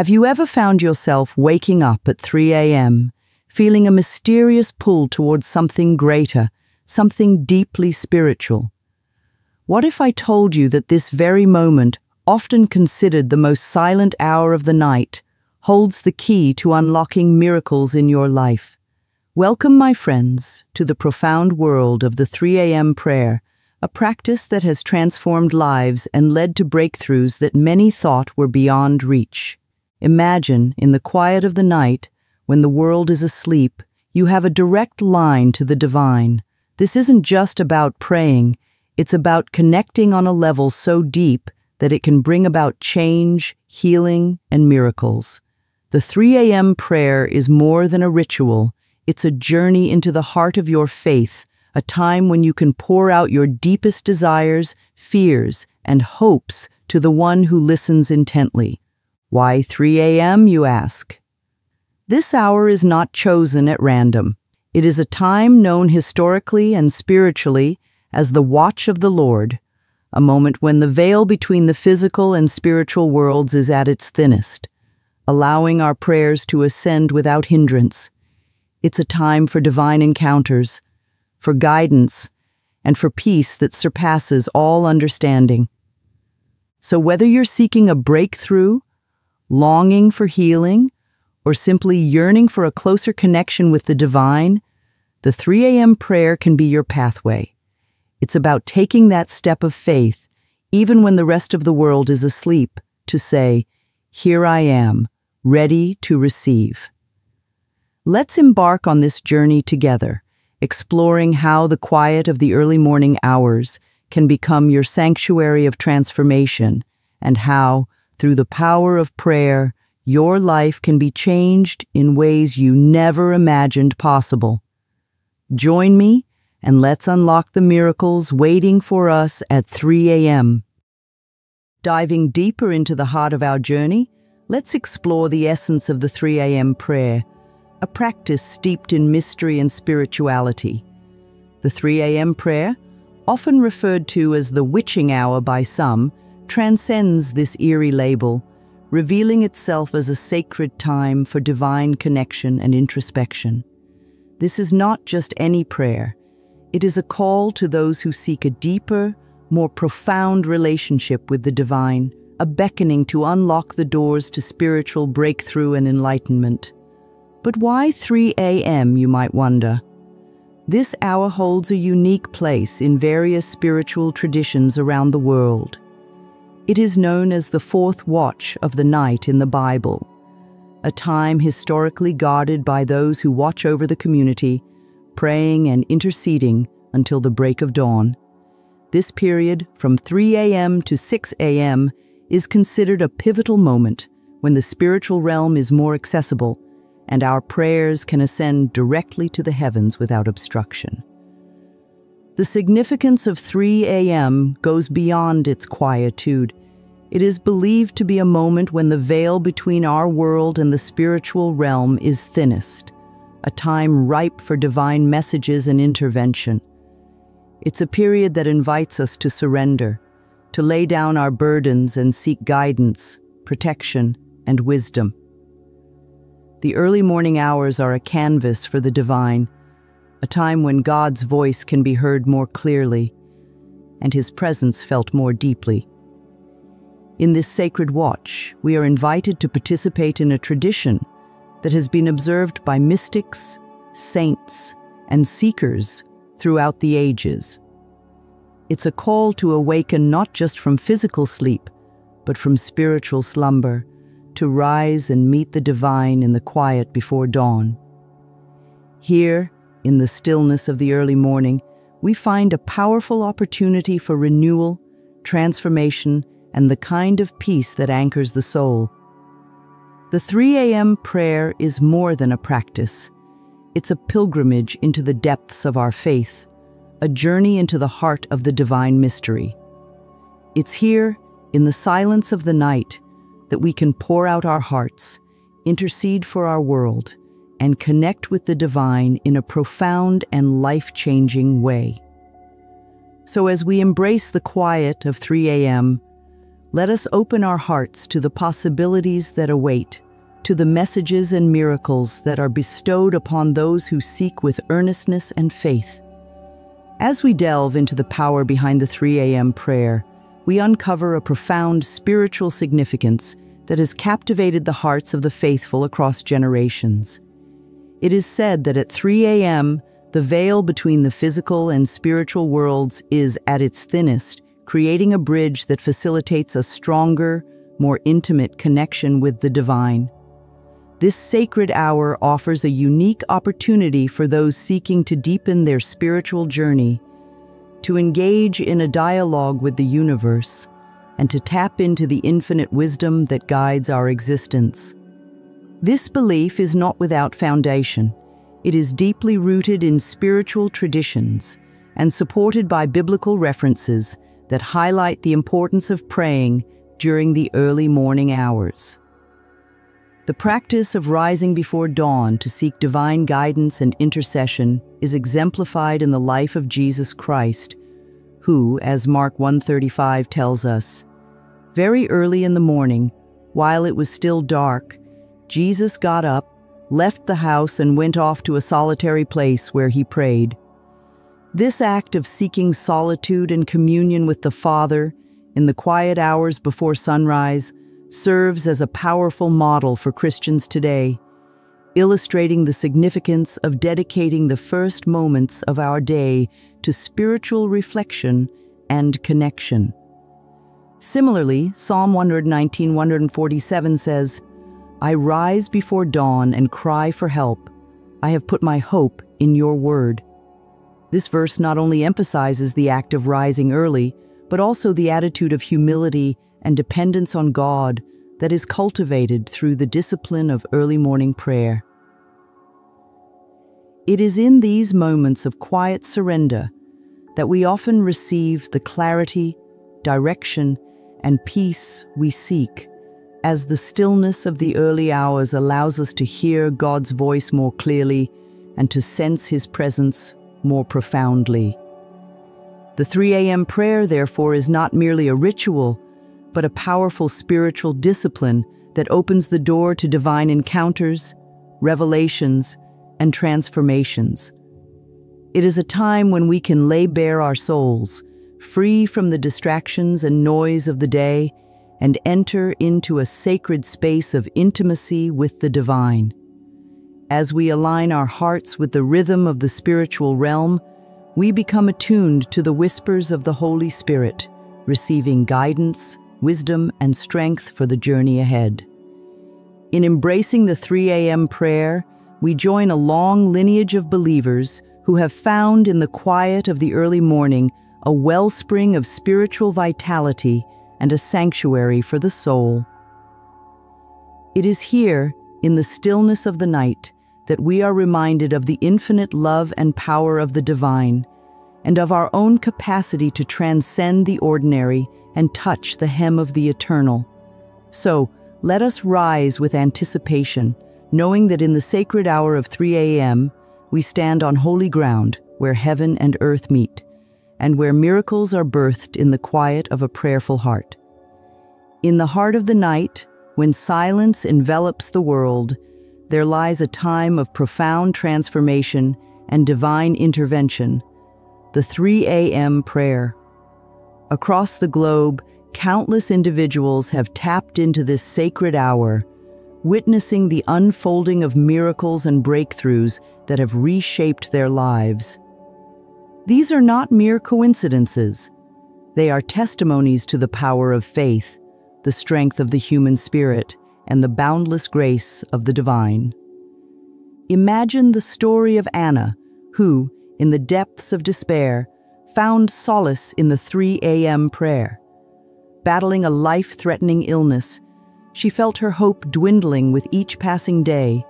Have you ever found yourself waking up at 3 a.m., feeling a mysterious pull towards something greater, something deeply spiritual? What if I told you that this very moment, often considered the most silent hour of the night, holds the key to unlocking miracles in your life? Welcome, my friends, to the profound world of the 3 a.m. prayer, a practice that has transformed lives and led to breakthroughs that many thought were beyond reach. Imagine, in the quiet of the night, when the world is asleep, you have a direct line to the divine. This isn't just about praying, it's about connecting on a level so deep that it can bring about change, healing, and miracles. The 3 a.m. prayer is more than a ritual, it's a journey into the heart of your faith a time when you can pour out your deepest desires, fears, and hopes to the one who listens intently. Why 3 a.m., you ask? This hour is not chosen at random. It is a time known historically and spiritually as the Watch of the Lord, a moment when the veil between the physical and spiritual worlds is at its thinnest, allowing our prayers to ascend without hindrance. It's a time for divine encounters, for guidance, and for peace that surpasses all understanding. So whether you're seeking a breakthrough, longing for healing, or simply yearning for a closer connection with the divine, the 3 a.m. prayer can be your pathway. It's about taking that step of faith, even when the rest of the world is asleep, to say, Here I am, ready to receive. Let's embark on this journey together exploring how the quiet of the early morning hours can become your sanctuary of transformation and how, through the power of prayer, your life can be changed in ways you never imagined possible. Join me and let's unlock the miracles waiting for us at 3 a.m. Diving deeper into the heart of our journey, let's explore the essence of the 3 a.m. prayer a practice steeped in mystery and spirituality. The 3 a.m. prayer, often referred to as the witching hour by some, transcends this eerie label, revealing itself as a sacred time for divine connection and introspection. This is not just any prayer. It is a call to those who seek a deeper, more profound relationship with the divine, a beckoning to unlock the doors to spiritual breakthrough and enlightenment. But why 3 a.m., you might wonder? This hour holds a unique place in various spiritual traditions around the world. It is known as the fourth watch of the night in the Bible, a time historically guarded by those who watch over the community, praying and interceding until the break of dawn. This period, from 3 a.m. to 6 a.m., is considered a pivotal moment when the spiritual realm is more accessible and our prayers can ascend directly to the heavens without obstruction. The significance of 3 a.m. goes beyond its quietude. It is believed to be a moment when the veil between our world and the spiritual realm is thinnest, a time ripe for divine messages and intervention. It's a period that invites us to surrender, to lay down our burdens and seek guidance, protection, and wisdom. The early morning hours are a canvas for the divine, a time when God's voice can be heard more clearly and his presence felt more deeply. In this sacred watch, we are invited to participate in a tradition that has been observed by mystics, saints, and seekers throughout the ages. It's a call to awaken not just from physical sleep, but from spiritual slumber to rise and meet the divine in the quiet before dawn. Here, in the stillness of the early morning, we find a powerful opportunity for renewal, transformation, and the kind of peace that anchors the soul. The 3 a.m. prayer is more than a practice. It's a pilgrimage into the depths of our faith, a journey into the heart of the divine mystery. It's here, in the silence of the night, that we can pour out our hearts, intercede for our world, and connect with the divine in a profound and life changing way. So, as we embrace the quiet of 3 a.m., let us open our hearts to the possibilities that await, to the messages and miracles that are bestowed upon those who seek with earnestness and faith. As we delve into the power behind the 3 a.m. prayer, we uncover a profound spiritual significance that has captivated the hearts of the faithful across generations. It is said that at 3 a.m., the veil between the physical and spiritual worlds is at its thinnest, creating a bridge that facilitates a stronger, more intimate connection with the divine. This sacred hour offers a unique opportunity for those seeking to deepen their spiritual journey, to engage in a dialogue with the universe, and to tap into the infinite wisdom that guides our existence. This belief is not without foundation. It is deeply rooted in spiritual traditions and supported by biblical references that highlight the importance of praying during the early morning hours. The practice of rising before dawn to seek divine guidance and intercession is exemplified in the life of Jesus Christ, who, as Mark 135 tells us, very early in the morning, while it was still dark, Jesus got up left the house and went off to a solitary place where he prayed. This act of seeking solitude and communion with the Father in the quiet hours before sunrise serves as a powerful model for Christians today, illustrating the significance of dedicating the first moments of our day to spiritual reflection and connection. Similarly, Psalm 119 147 says, I rise before dawn and cry for help. I have put my hope in your word. This verse not only emphasizes the act of rising early, but also the attitude of humility and dependence on God that is cultivated through the discipline of early morning prayer. It is in these moments of quiet surrender that we often receive the clarity, direction, and peace we seek as the stillness of the early hours allows us to hear God's voice more clearly and to sense His presence more profoundly. The 3 a.m. prayer, therefore, is not merely a ritual, but a powerful spiritual discipline that opens the door to divine encounters, revelations, and transformations. It is a time when we can lay bare our souls, free from the distractions and noise of the day, and enter into a sacred space of intimacy with the divine. As we align our hearts with the rhythm of the spiritual realm, we become attuned to the whispers of the Holy Spirit, receiving guidance, wisdom, and strength for the journey ahead. In embracing the 3 a.m. prayer, we join a long lineage of believers who have found in the quiet of the early morning a wellspring of spiritual vitality and a sanctuary for the soul. It is here, in the stillness of the night, that we are reminded of the infinite love and power of the divine, and of our own capacity to transcend the ordinary and touch the hem of the eternal. So, let us rise with anticipation, knowing that in the sacred hour of 3 a.m., we stand on holy ground where heaven and earth meet and where miracles are birthed in the quiet of a prayerful heart. In the heart of the night, when silence envelops the world, there lies a time of profound transformation and divine intervention, the 3 a.m. prayer. Across the globe, countless individuals have tapped into this sacred hour, witnessing the unfolding of miracles and breakthroughs that have reshaped their lives. These are not mere coincidences. They are testimonies to the power of faith, the strength of the human spirit, and the boundless grace of the divine. Imagine the story of Anna, who, in the depths of despair, found solace in the 3 a.m. prayer. Battling a life-threatening illness, she felt her hope dwindling with each passing day.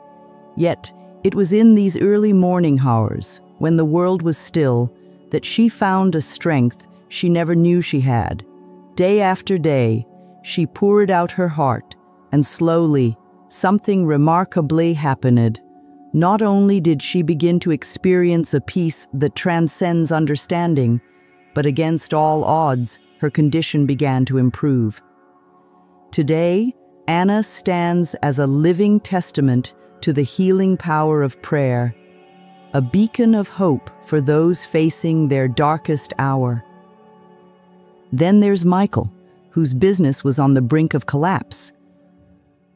Yet, it was in these early morning hours, when the world was still, that she found a strength she never knew she had. Day after day, she poured out her heart, and slowly, something remarkably happened. Not only did she begin to experience a peace that transcends understanding, but against all odds, her condition began to improve. Today, Anna stands as a living testament to the healing power of prayer, a beacon of hope for those facing their darkest hour. Then there's Michael, whose business was on the brink of collapse.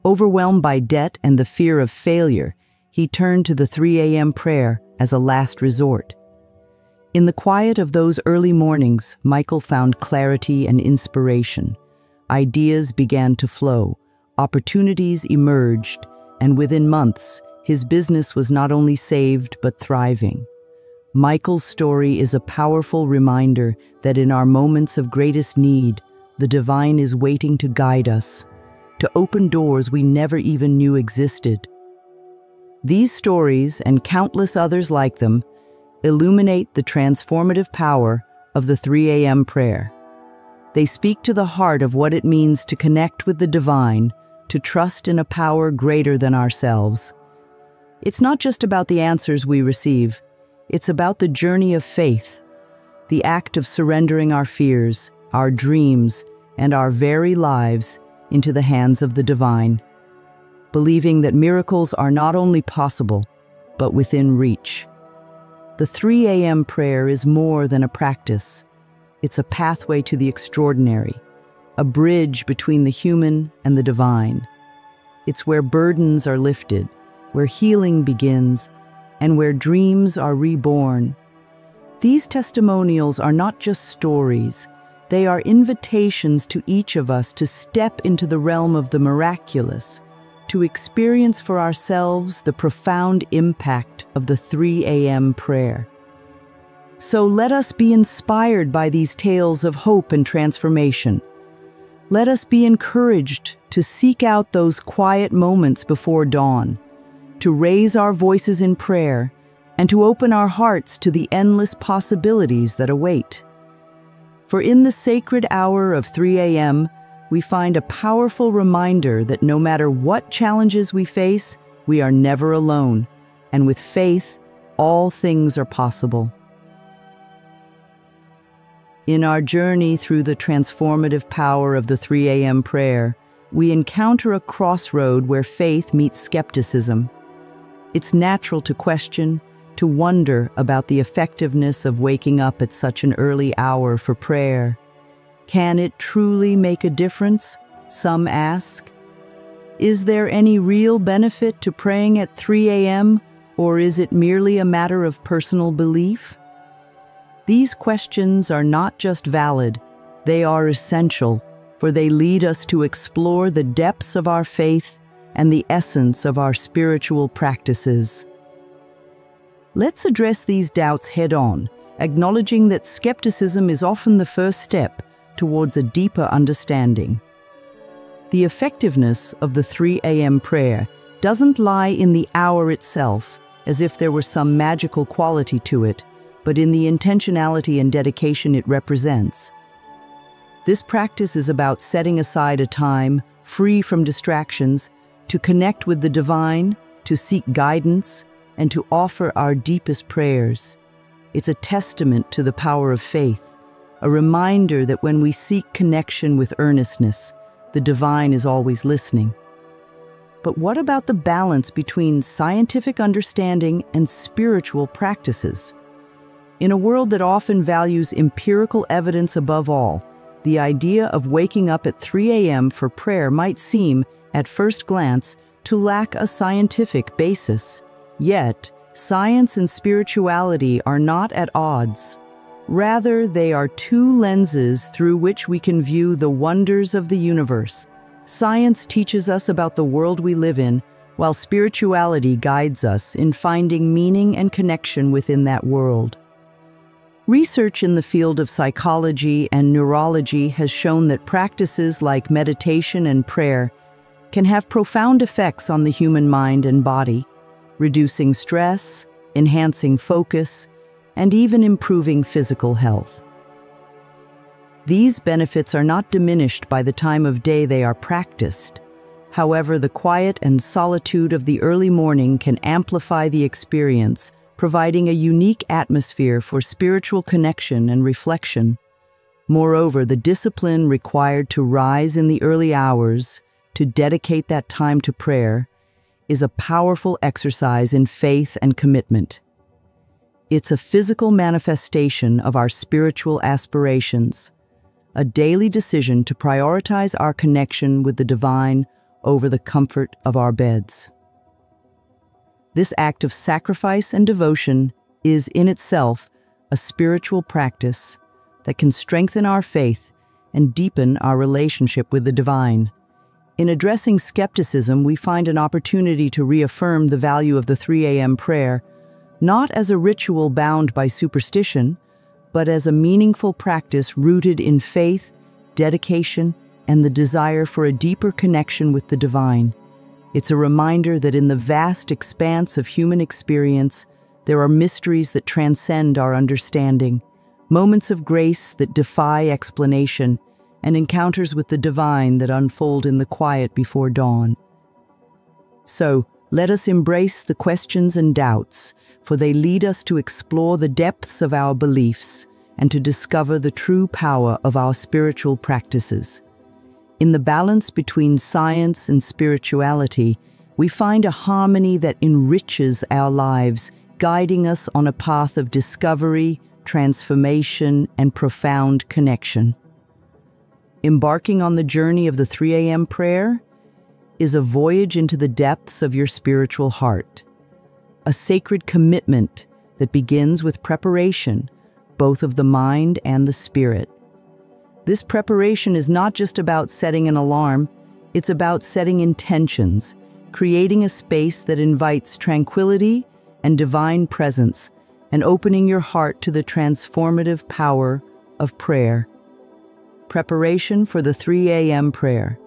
Overwhelmed by debt and the fear of failure, he turned to the 3 a.m. prayer as a last resort. In the quiet of those early mornings, Michael found clarity and inspiration. Ideas began to flow, opportunities emerged, and within months, his business was not only saved but thriving. Michael's story is a powerful reminder that in our moments of greatest need, the divine is waiting to guide us, to open doors we never even knew existed. These stories, and countless others like them, illuminate the transformative power of the 3 a.m. prayer. They speak to the heart of what it means to connect with the divine, to trust in a power greater than ourselves. It's not just about the answers we receive, it's about the journey of faith, the act of surrendering our fears, our dreams, and our very lives into the hands of the divine, believing that miracles are not only possible, but within reach. The 3 a.m. prayer is more than a practice. It's a pathway to the extraordinary, a bridge between the human and the divine. It's where burdens are lifted, where healing begins, and where dreams are reborn. These testimonials are not just stories, they are invitations to each of us to step into the realm of the miraculous, to experience for ourselves the profound impact of the 3 a.m. prayer. So let us be inspired by these tales of hope and transformation. Let us be encouraged to seek out those quiet moments before dawn to raise our voices in prayer, and to open our hearts to the endless possibilities that await. For in the sacred hour of 3 a.m., we find a powerful reminder that no matter what challenges we face, we are never alone, and with faith, all things are possible. In our journey through the transformative power of the 3 a.m. prayer, we encounter a crossroad where faith meets skepticism. It's natural to question, to wonder about the effectiveness of waking up at such an early hour for prayer. Can it truly make a difference? Some ask. Is there any real benefit to praying at 3 a.m., or is it merely a matter of personal belief? These questions are not just valid, they are essential, for they lead us to explore the depths of our faith and the essence of our spiritual practices. Let's address these doubts head on, acknowledging that skepticism is often the first step towards a deeper understanding. The effectiveness of the 3 a.m. prayer doesn't lie in the hour itself, as if there were some magical quality to it, but in the intentionality and dedication it represents. This practice is about setting aside a time free from distractions to connect with the divine, to seek guidance, and to offer our deepest prayers. It's a testament to the power of faith, a reminder that when we seek connection with earnestness, the divine is always listening. But what about the balance between scientific understanding and spiritual practices? In a world that often values empirical evidence above all, the idea of waking up at 3 a.m. for prayer might seem at first glance, to lack a scientific basis. Yet, science and spirituality are not at odds. Rather, they are two lenses through which we can view the wonders of the universe. Science teaches us about the world we live in, while spirituality guides us in finding meaning and connection within that world. Research in the field of psychology and neurology has shown that practices like meditation and prayer can have profound effects on the human mind and body, reducing stress, enhancing focus, and even improving physical health. These benefits are not diminished by the time of day they are practiced. However, the quiet and solitude of the early morning can amplify the experience, providing a unique atmosphere for spiritual connection and reflection. Moreover, the discipline required to rise in the early hours, to dedicate that time to prayer, is a powerful exercise in faith and commitment. It's a physical manifestation of our spiritual aspirations, a daily decision to prioritize our connection with the divine over the comfort of our beds. This act of sacrifice and devotion is in itself a spiritual practice that can strengthen our faith and deepen our relationship with the divine. In addressing skepticism, we find an opportunity to reaffirm the value of the 3 a.m. prayer, not as a ritual bound by superstition, but as a meaningful practice rooted in faith, dedication, and the desire for a deeper connection with the divine. It's a reminder that in the vast expanse of human experience, there are mysteries that transcend our understanding, moments of grace that defy explanation, and encounters with the divine that unfold in the quiet before dawn. So, let us embrace the questions and doubts, for they lead us to explore the depths of our beliefs and to discover the true power of our spiritual practices. In the balance between science and spirituality, we find a harmony that enriches our lives, guiding us on a path of discovery, transformation, and profound connection. Embarking on the journey of the 3 a.m. prayer is a voyage into the depths of your spiritual heart, a sacred commitment that begins with preparation, both of the mind and the spirit. This preparation is not just about setting an alarm, it's about setting intentions, creating a space that invites tranquility and divine presence, and opening your heart to the transformative power of prayer. Preparation for the 3 a.m. prayer.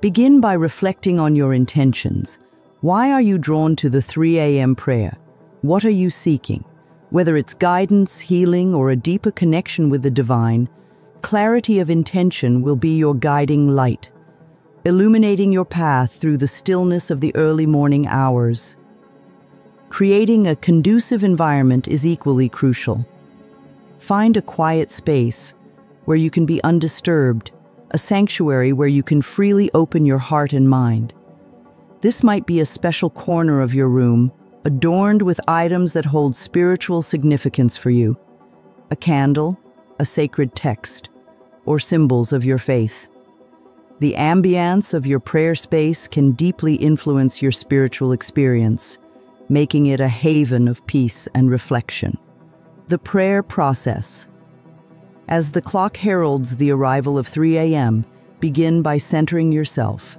Begin by reflecting on your intentions. Why are you drawn to the 3 a.m. prayer? What are you seeking? Whether it's guidance, healing, or a deeper connection with the divine, clarity of intention will be your guiding light, illuminating your path through the stillness of the early morning hours. Creating a conducive environment is equally crucial. Find a quiet space where you can be undisturbed a sanctuary where you can freely open your heart and mind. This might be a special corner of your room, adorned with items that hold spiritual significance for you a candle, a sacred text, or symbols of your faith. The ambience of your prayer space can deeply influence your spiritual experience, making it a haven of peace and reflection. The prayer process. As the clock heralds the arrival of 3 a.m., begin by centering yourself.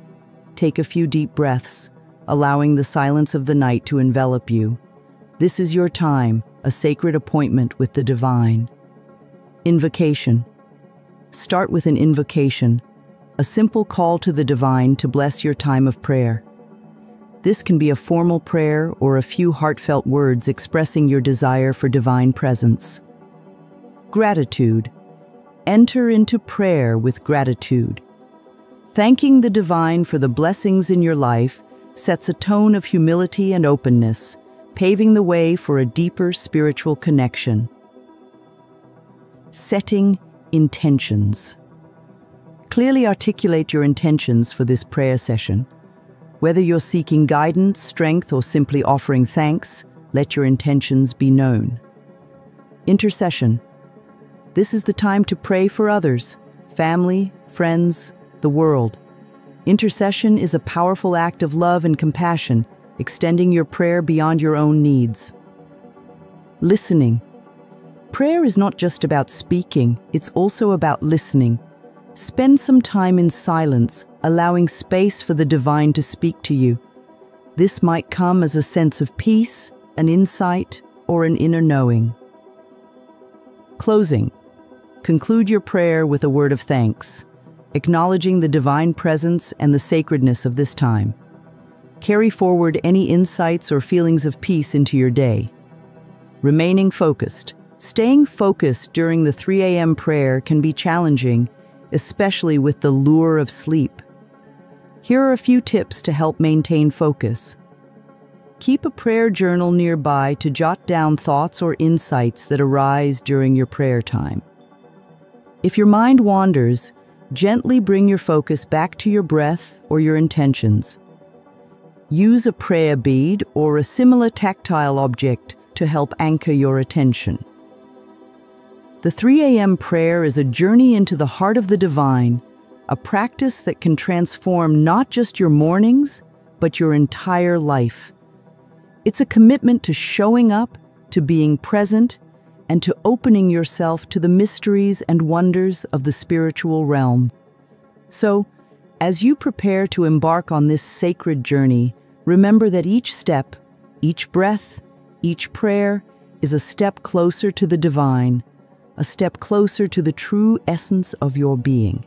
Take a few deep breaths, allowing the silence of the night to envelop you. This is your time, a sacred appointment with the divine. Invocation. Start with an invocation, a simple call to the divine to bless your time of prayer. This can be a formal prayer or a few heartfelt words expressing your desire for divine presence. Gratitude. Enter into prayer with gratitude. Thanking the divine for the blessings in your life sets a tone of humility and openness, paving the way for a deeper spiritual connection. Setting intentions. Clearly articulate your intentions for this prayer session. Whether you're seeking guidance, strength, or simply offering thanks, let your intentions be known. Intercession. This is the time to pray for others, family, friends, the world. Intercession is a powerful act of love and compassion, extending your prayer beyond your own needs. Listening. Prayer is not just about speaking, it's also about listening. Spend some time in silence, allowing space for the divine to speak to you. This might come as a sense of peace, an insight, or an inner knowing. Closing. Conclude your prayer with a word of thanks, acknowledging the divine presence and the sacredness of this time. Carry forward any insights or feelings of peace into your day. Remaining focused. Staying focused during the 3 a.m. prayer can be challenging, especially with the lure of sleep. Here are a few tips to help maintain focus. Keep a prayer journal nearby to jot down thoughts or insights that arise during your prayer time. If your mind wanders, gently bring your focus back to your breath or your intentions. Use a prayer bead or a similar tactile object to help anchor your attention. The 3 a.m. prayer is a journey into the heart of the divine, a practice that can transform not just your mornings, but your entire life. It's a commitment to showing up, to being present, and to opening yourself to the mysteries and wonders of the spiritual realm. So, as you prepare to embark on this sacred journey, remember that each step, each breath, each prayer is a step closer to the divine, a step closer to the true essence of your being.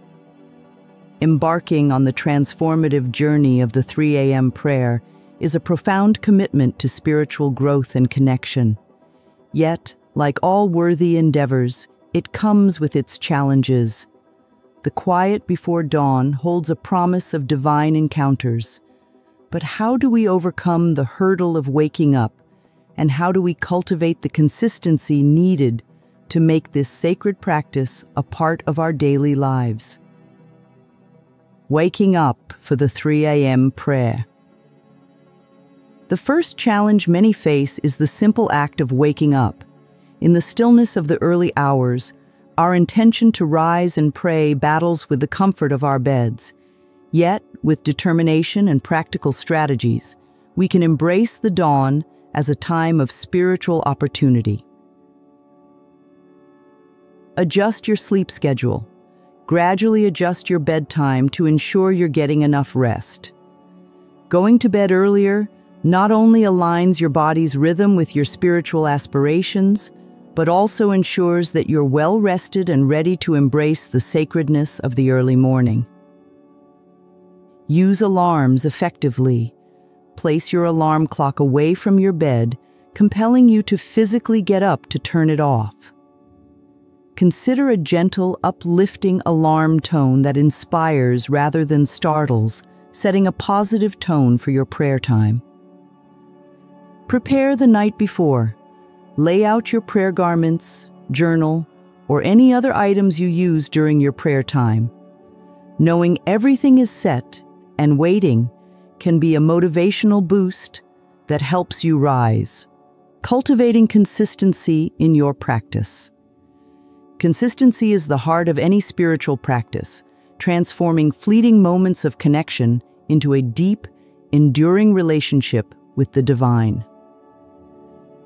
Embarking on the transformative journey of the 3 a.m. prayer is a profound commitment to spiritual growth and connection. Yet, like all worthy endeavors, it comes with its challenges. The quiet before dawn holds a promise of divine encounters. But how do we overcome the hurdle of waking up? And how do we cultivate the consistency needed to make this sacred practice a part of our daily lives? Waking up for the 3 a.m. prayer. The first challenge many face is the simple act of waking up. In the stillness of the early hours, our intention to rise and pray battles with the comfort of our beds. Yet, with determination and practical strategies, we can embrace the dawn as a time of spiritual opportunity. Adjust your sleep schedule. Gradually adjust your bedtime to ensure you're getting enough rest. Going to bed earlier not only aligns your body's rhythm with your spiritual aspirations, but also ensures that you're well rested and ready to embrace the sacredness of the early morning. Use alarms effectively. Place your alarm clock away from your bed, compelling you to physically get up to turn it off consider a gentle, uplifting alarm tone that inspires rather than startles, setting a positive tone for your prayer time. Prepare the night before. Lay out your prayer garments, journal, or any other items you use during your prayer time. Knowing everything is set and waiting can be a motivational boost that helps you rise. Cultivating consistency in your practice. Consistency is the heart of any spiritual practice, transforming fleeting moments of connection into a deep, enduring relationship with the divine.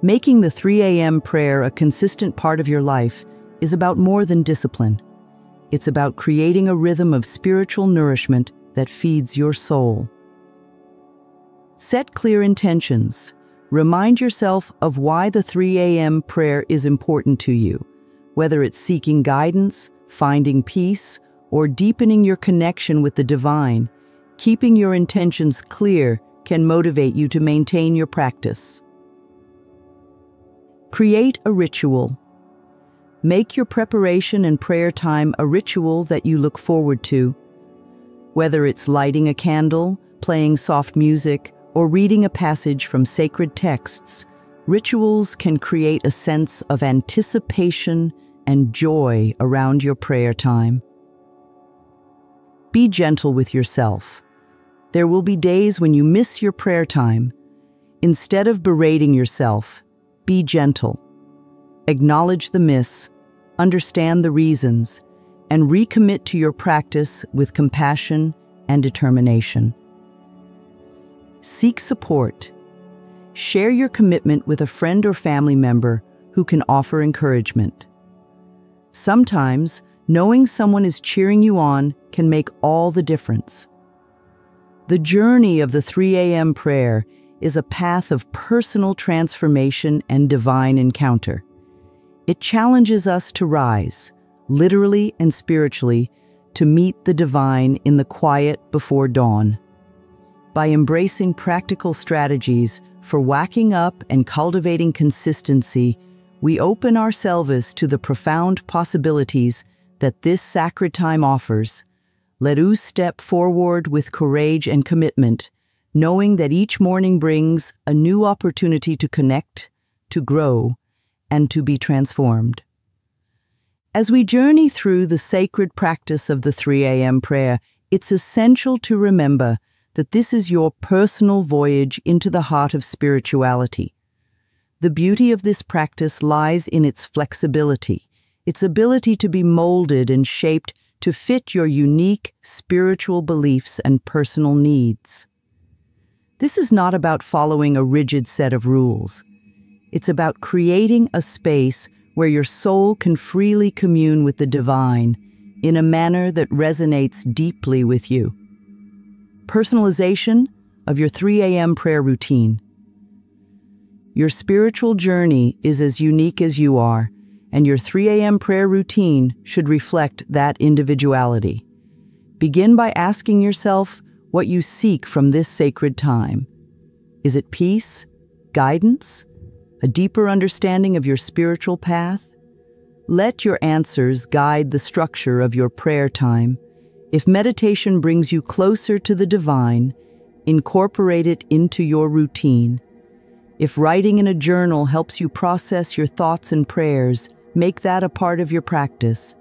Making the 3 a.m. prayer a consistent part of your life is about more than discipline. It's about creating a rhythm of spiritual nourishment that feeds your soul. Set clear intentions. Remind yourself of why the 3 a.m. prayer is important to you whether it's seeking guidance, finding peace, or deepening your connection with the divine, keeping your intentions clear can motivate you to maintain your practice. Create a ritual. Make your preparation and prayer time a ritual that you look forward to. Whether it's lighting a candle, playing soft music, or reading a passage from sacred texts, rituals can create a sense of anticipation and joy around your prayer time. Be gentle with yourself. There will be days when you miss your prayer time. Instead of berating yourself, be gentle. Acknowledge the miss, understand the reasons, and recommit to your practice with compassion and determination. Seek support. Share your commitment with a friend or family member who can offer encouragement. Sometimes, knowing someone is cheering you on can make all the difference. The journey of the 3 a.m. prayer is a path of personal transformation and divine encounter. It challenges us to rise, literally and spiritually, to meet the divine in the quiet before dawn. By embracing practical strategies for whacking up and cultivating consistency, we open ourselves to the profound possibilities that this sacred time offers. Let us step forward with courage and commitment, knowing that each morning brings a new opportunity to connect, to grow, and to be transformed. As we journey through the sacred practice of the 3 a.m. prayer, it's essential to remember that this is your personal voyage into the heart of spirituality. The beauty of this practice lies in its flexibility, its ability to be molded and shaped to fit your unique spiritual beliefs and personal needs. This is not about following a rigid set of rules. It's about creating a space where your soul can freely commune with the divine in a manner that resonates deeply with you. Personalization of your 3 a.m. prayer routine. Your spiritual journey is as unique as you are, and your 3 a.m. prayer routine should reflect that individuality. Begin by asking yourself what you seek from this sacred time. Is it peace, guidance, a deeper understanding of your spiritual path? Let your answers guide the structure of your prayer time. If meditation brings you closer to the divine, incorporate it into your routine. If writing in a journal helps you process your thoughts and prayers, make that a part of your practice.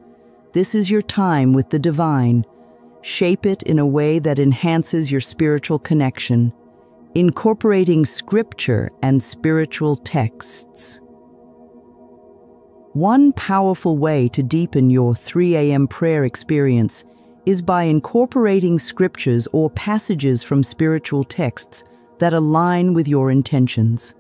This is your time with the divine. Shape it in a way that enhances your spiritual connection, incorporating scripture and spiritual texts. One powerful way to deepen your 3 a.m. prayer experience is by incorporating scriptures or passages from spiritual texts that align with your intentions.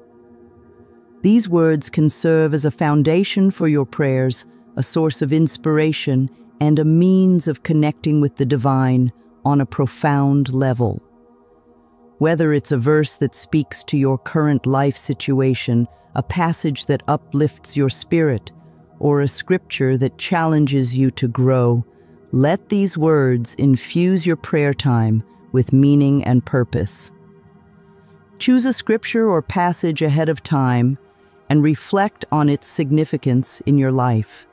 These words can serve as a foundation for your prayers, a source of inspiration, and a means of connecting with the divine on a profound level. Whether it's a verse that speaks to your current life situation, a passage that uplifts your spirit, or a scripture that challenges you to grow, let these words infuse your prayer time with meaning and purpose. Choose a scripture or passage ahead of time and reflect on its significance in your life.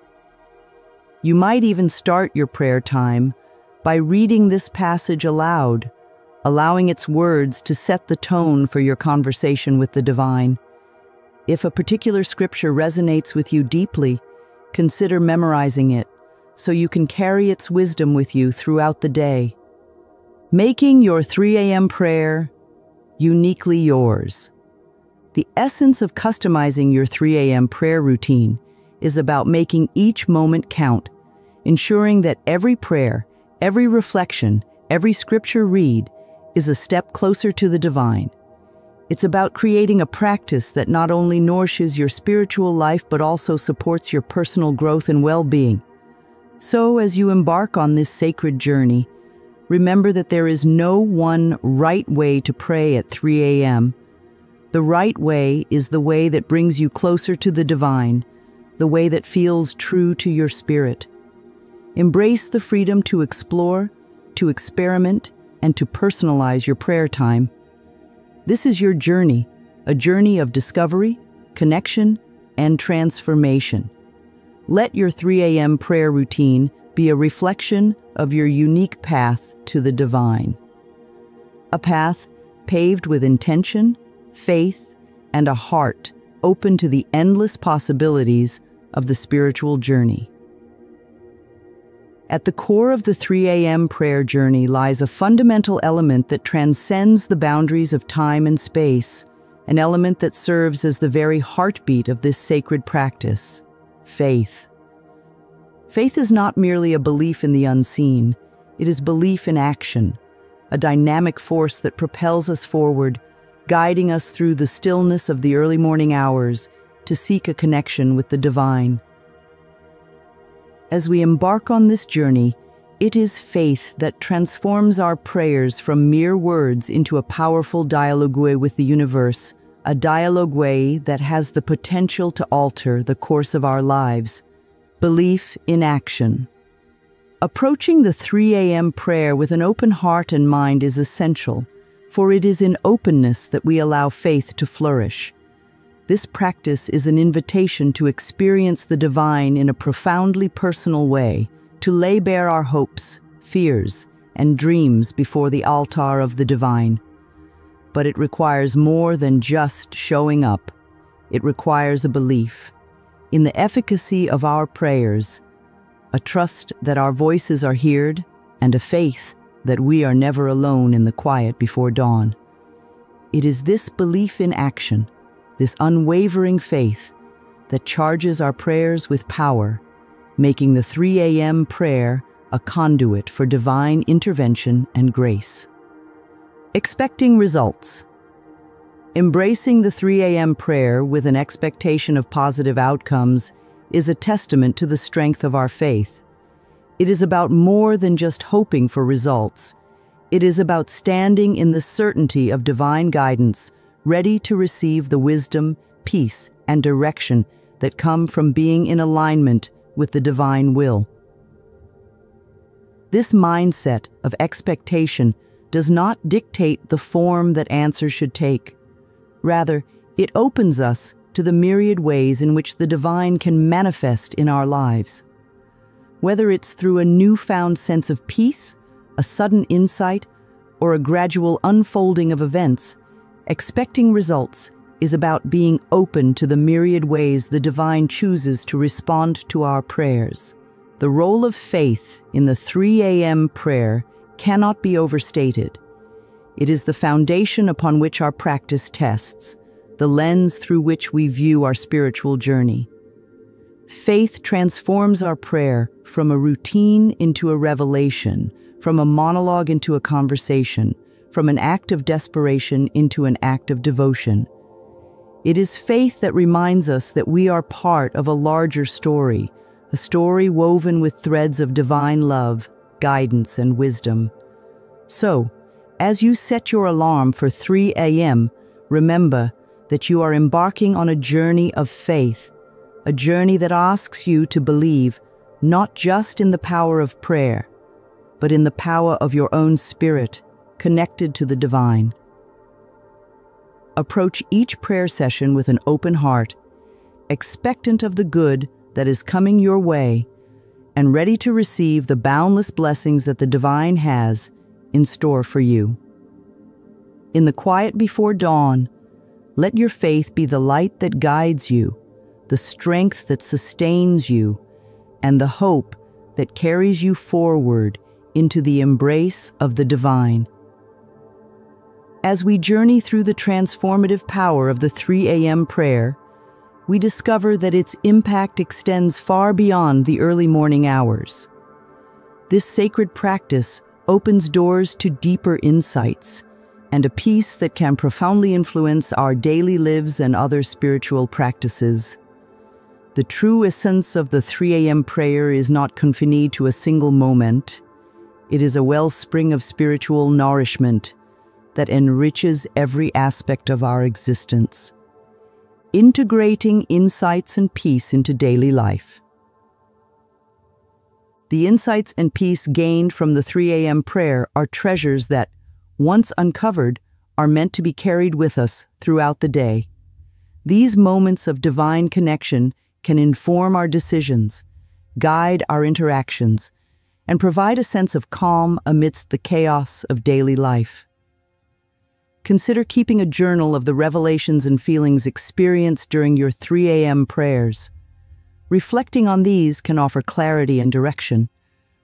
You might even start your prayer time by reading this passage aloud, allowing its words to set the tone for your conversation with the divine. If a particular scripture resonates with you deeply, consider memorizing it so you can carry its wisdom with you throughout the day. Making your 3 a.m. prayer uniquely yours. The essence of customizing your 3 a.m. prayer routine is about making each moment count, ensuring that every prayer, every reflection, every scripture read is a step closer to the divine. It's about creating a practice that not only nourishes your spiritual life but also supports your personal growth and well being. So, as you embark on this sacred journey, remember that there is no one right way to pray at 3 a.m. The right way is the way that brings you closer to the divine, the way that feels true to your spirit. Embrace the freedom to explore, to experiment, and to personalize your prayer time. This is your journey, a journey of discovery, connection, and transformation. Let your 3 a.m. prayer routine be a reflection of your unique path to the divine. A path paved with intention, faith, and a heart open to the endless possibilities of the spiritual journey. At the core of the 3 a.m. prayer journey lies a fundamental element that transcends the boundaries of time and space, an element that serves as the very heartbeat of this sacred practice faith. Faith is not merely a belief in the unseen, it is belief in action, a dynamic force that propels us forward, guiding us through the stillness of the early morning hours to seek a connection with the divine. As we embark on this journey, it is faith that transforms our prayers from mere words into a powerful dialogue with the universe, a dialogue that has the potential to alter the course of our lives. Belief in action. Approaching the 3 a.m. prayer with an open heart and mind is essential, for it is in openness that we allow faith to flourish. This practice is an invitation to experience the divine in a profoundly personal way, to lay bare our hopes, fears, and dreams before the altar of the divine. But it requires more than just showing up. It requires a belief in the efficacy of our prayers, a trust that our voices are heard, and a faith that we are never alone in the quiet before dawn. It is this belief in action, this unwavering faith, that charges our prayers with power, making the 3 a.m. prayer a conduit for divine intervention and grace. Expecting results. Embracing the 3 a.m. prayer with an expectation of positive outcomes is a testament to the strength of our faith. It is about more than just hoping for results. It is about standing in the certainty of divine guidance, ready to receive the wisdom, peace, and direction that come from being in alignment with the divine will. This mindset of expectation does not dictate the form that answers should take. Rather, it opens us to the myriad ways in which the divine can manifest in our lives. Whether it's through a newfound sense of peace, a sudden insight, or a gradual unfolding of events, expecting results is about being open to the myriad ways the divine chooses to respond to our prayers. The role of faith in the 3 a.m. prayer cannot be overstated. It is the foundation upon which our practice tests, the lens through which we view our spiritual journey. Faith transforms our prayer from a routine into a revelation, from a monologue into a conversation, from an act of desperation into an act of devotion. It is faith that reminds us that we are part of a larger story, a story woven with threads of divine love, guidance, and wisdom. So, as you set your alarm for 3 a.m., remember that you are embarking on a journey of faith, a journey that asks you to believe not just in the power of prayer, but in the power of your own spirit, connected to the divine. Approach each prayer session with an open heart, expectant of the good that is coming your way, and ready to receive the boundless blessings that the divine has in store for you. In the quiet before dawn, let your faith be the light that guides you, the strength that sustains you, and the hope that carries you forward into the embrace of the divine. As we journey through the transformative power of the 3 a.m. prayer, we discover that its impact extends far beyond the early morning hours. This sacred practice opens doors to deeper insights and a peace that can profoundly influence our daily lives and other spiritual practices. The true essence of the 3 a.m. prayer is not confined to a single moment. It is a wellspring of spiritual nourishment that enriches every aspect of our existence, integrating insights and peace into daily life. The insights and peace gained from the 3 a.m. prayer are treasures that, once uncovered, are meant to be carried with us throughout the day. These moments of divine connection can inform our decisions, guide our interactions, and provide a sense of calm amidst the chaos of daily life. Consider keeping a journal of the revelations and feelings experienced during your 3 a.m. prayers. Reflecting on these can offer clarity and direction,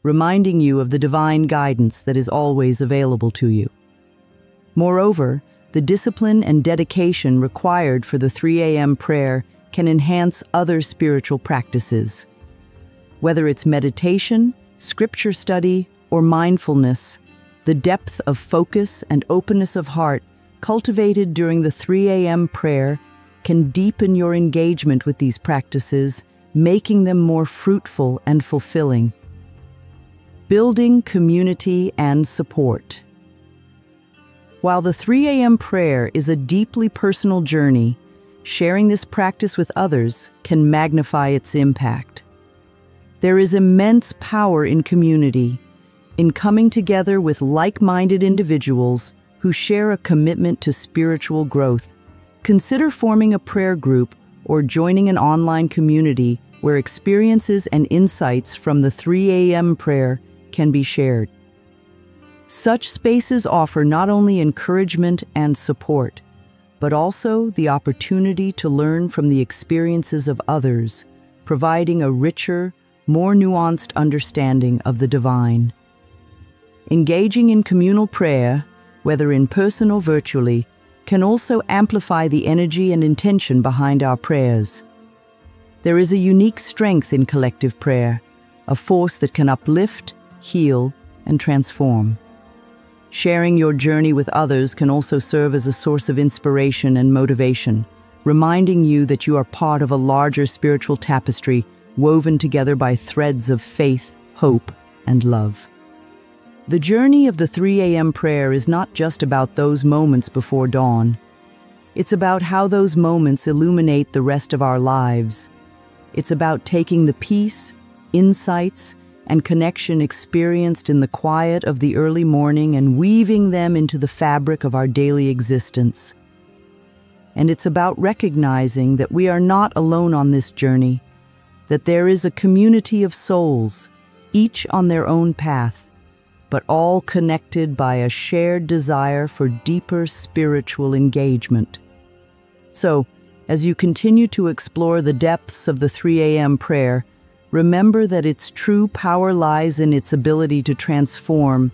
reminding you of the divine guidance that is always available to you. Moreover, the discipline and dedication required for the 3 a.m. prayer can enhance other spiritual practices. Whether it's meditation, scripture study, or mindfulness, the depth of focus and openness of heart cultivated during the 3 a.m. prayer can deepen your engagement with these practices, making them more fruitful and fulfilling. Building community and support. While the 3 a.m. prayer is a deeply personal journey, sharing this practice with others can magnify its impact. There is immense power in community, in coming together with like-minded individuals who share a commitment to spiritual growth. Consider forming a prayer group or joining an online community where experiences and insights from the 3 a.m. prayer can be shared. Such spaces offer not only encouragement and support, but also the opportunity to learn from the experiences of others, providing a richer, more nuanced understanding of the divine. Engaging in communal prayer, whether in person or virtually, can also amplify the energy and intention behind our prayers. There is a unique strength in collective prayer, a force that can uplift, heal, and transform. Sharing your journey with others can also serve as a source of inspiration and motivation, reminding you that you are part of a larger spiritual tapestry woven together by threads of faith, hope, and love. The journey of the 3 a.m. prayer is not just about those moments before dawn. It's about how those moments illuminate the rest of our lives. It's about taking the peace, insights, and connection experienced in the quiet of the early morning and weaving them into the fabric of our daily existence. And it's about recognizing that we are not alone on this journey, that there is a community of souls, each on their own path, but all connected by a shared desire for deeper spiritual engagement. So, as you continue to explore the depths of the 3 a.m. prayer, Remember that its true power lies in its ability to transform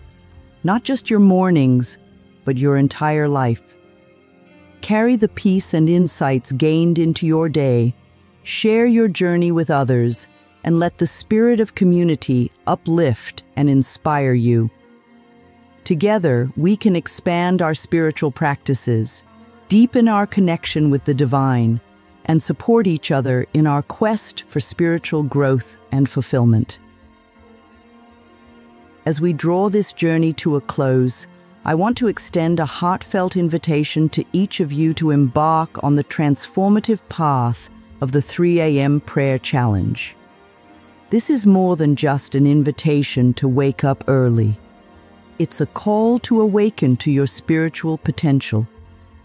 not just your mornings, but your entire life. Carry the peace and insights gained into your day, share your journey with others, and let the spirit of community uplift and inspire you. Together, we can expand our spiritual practices, deepen our connection with the divine, and support each other in our quest for spiritual growth and fulfillment. As we draw this journey to a close, I want to extend a heartfelt invitation to each of you to embark on the transformative path of the 3 a.m. prayer challenge. This is more than just an invitation to wake up early. It's a call to awaken to your spiritual potential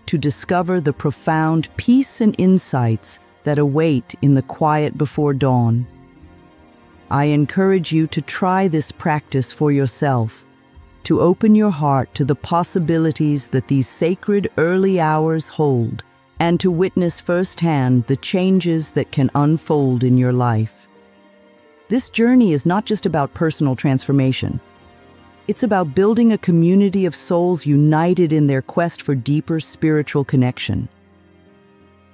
to discover the profound peace and insights that await in the quiet before dawn. I encourage you to try this practice for yourself, to open your heart to the possibilities that these sacred early hours hold, and to witness firsthand the changes that can unfold in your life. This journey is not just about personal transformation. It's about building a community of souls united in their quest for deeper spiritual connection.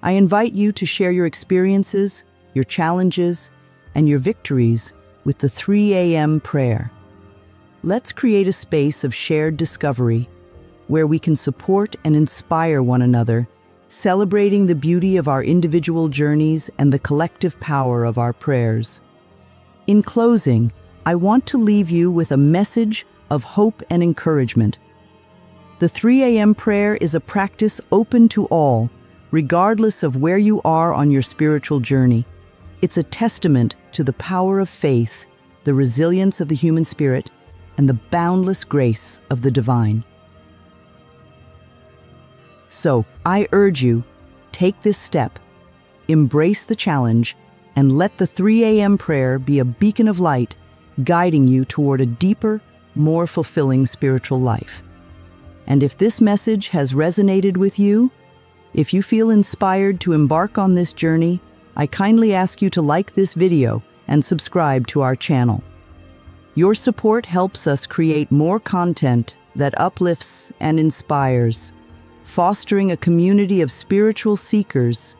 I invite you to share your experiences, your challenges, and your victories with the 3 a.m. prayer. Let's create a space of shared discovery where we can support and inspire one another, celebrating the beauty of our individual journeys and the collective power of our prayers. In closing, I want to leave you with a message of hope and encouragement. The 3 a.m. prayer is a practice open to all, regardless of where you are on your spiritual journey. It's a testament to the power of faith, the resilience of the human spirit, and the boundless grace of the divine. So, I urge you, take this step, embrace the challenge, and let the 3 a.m. prayer be a beacon of light guiding you toward a deeper, more fulfilling spiritual life. And if this message has resonated with you, if you feel inspired to embark on this journey, I kindly ask you to like this video and subscribe to our channel. Your support helps us create more content that uplifts and inspires, fostering a community of spiritual seekers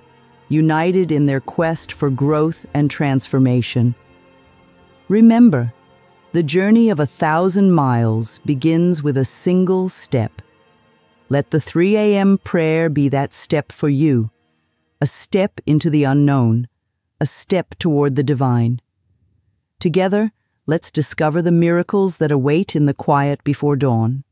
united in their quest for growth and transformation. Remember, the journey of a thousand miles begins with a single step. Let the 3 a.m. prayer be that step for you, a step into the unknown, a step toward the divine. Together, let's discover the miracles that await in the quiet before dawn.